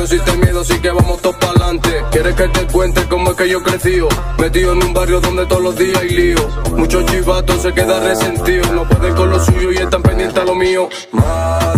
no existe miedo, así que vamos todos para adelante. ¿Quieres que te cuente cómo es que yo crecí? Metido en un barrio donde todos los días hay lío. Muchos chivatos se quedan resentidos, no pueden con lo suyo y están pendientes a lo mío. Ma,